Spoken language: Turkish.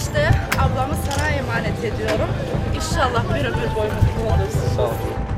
yaşlı ablamı sana emanet ediyorum. İnşallah bir ömür boyu mutlu olursun. Sağ olun.